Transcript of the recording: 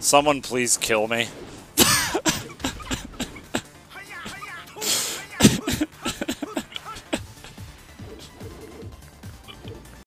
Someone please kill me.